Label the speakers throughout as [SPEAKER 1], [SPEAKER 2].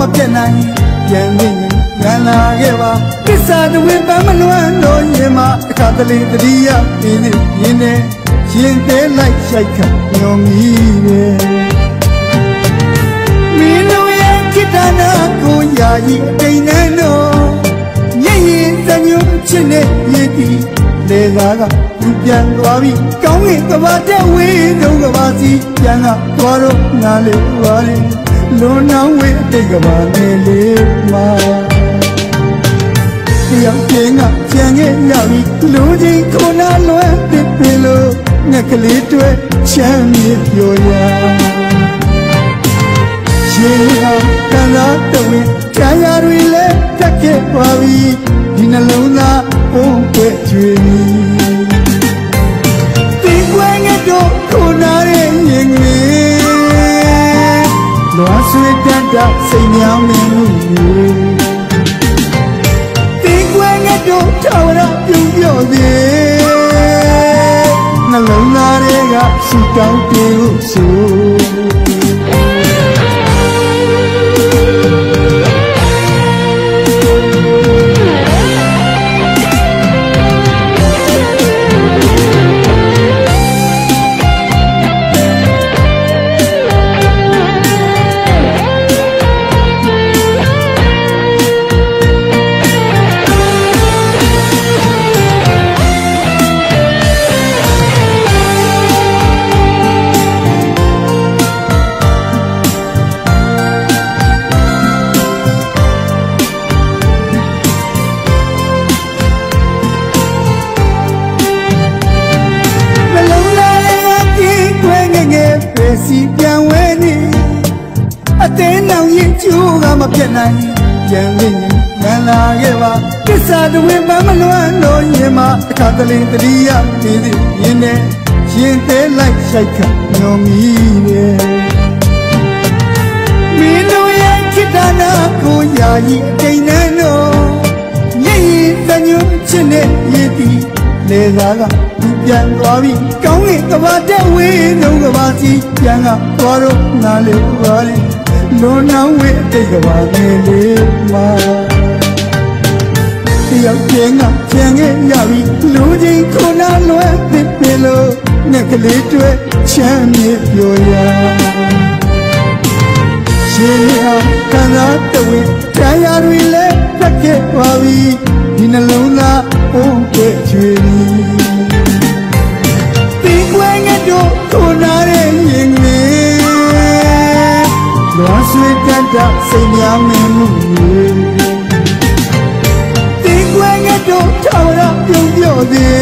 [SPEAKER 1] မပြတ်နိုင်ပြန်နေပြန်လာခဲ့ပါသစ္စာတဝင်းပန်းမလွမ်းတော့ရင်မအခါတလေတတိယနေနေရင်းနေရင်သေးလိုက်ရှိုက်ခညုံမီပဲမင်းတို့ရဲ့ခိတနာကိုယာယီအိမ်နဲ့တော့ညရင်စညုံချစ်နေရည်တီလေသာကသူပြန်သွားပြီကောင်းကင်ကဘာတဲ့ဝေးတော့ကဘာစီပြန်ကသွားတော့ငါလေးပါလေ လွန်နောင်းဝေးအတိတ်ကဘာနေလေးမှာတယောက်ချင်းကကြံခဲ့ရပြီလူချင်းခုနာလွမ်းတစ်ပင်လို့ငက်ကလေးတွေချမ်းမြေပြောရရှင်ဟာကံသာတဝင်းကြာရတွေလည်းတက်ခဲ့ပါပြီဒီနှလုံးသားပုံပွက် စိတ်များမင်းလို့ဒီကွယ်ငယ်တို့ထာဝရပြုံးပြောသေးနှလုံးသားတွေကဆူတောင်းပြေလို့ဆို စီပြန်ဝဲနေအတင်းနောင်ရင်ကျိုးကမပြတ်နိုင်ပြန်နေပြန်လာခဲ့ပါတစ္ဆာတဝင်းပန်းမလွမ်းတော့ရင်မအခါတလေတတိယနေသည်ရင်နဲ့ရင်သေးလိုက်ရှိုက်ခညုံမီနေမင်းတို့ရဲ့ခိတနာကိုယာယီအိမ်နဲ့တော့ညရင်တညွန့်ချစ်နေရည်တီ လေသာကသူပြန်သွားပြီကောင်းကင်ကဘာတဲ့ဝေးလုံးကဘာစီပြန်ကသွားတော့ငါလေးပါလေလွန်နောင်းဝေးအတိတ်ကဘာငယ်လေးမှာတယောက်ချင်းကချန်ခဲ့ရပြီလူချင်းခုနာလွယ်တစ်ပြေလို့ငက်ကလေးတွေချမ်းမြေပြောရရှင်ဟာကံသာတဝင်းတရားတွေလည်းတက်ခဲ့ပါပြီ ဒီနှလုံးသားပုံကွယ်ချွေဒီကွယ်ငယ်တို့ခုနာရဲ့ရင်ငယ်လွန်ဆွေတတ်တာစိတ်များမင်းမှုဒီကွယ်ငယ်တို့ထောက်ရပြုံးပြောသေး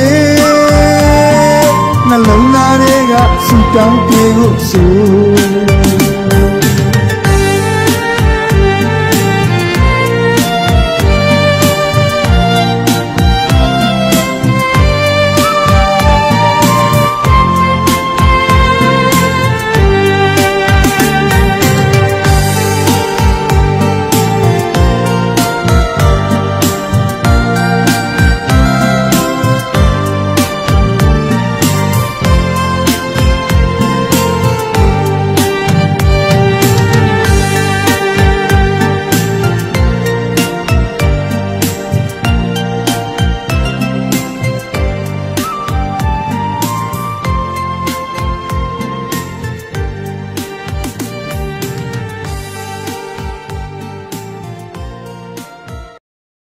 [SPEAKER 1] နှလုံးသားတွေကဆူတောင်း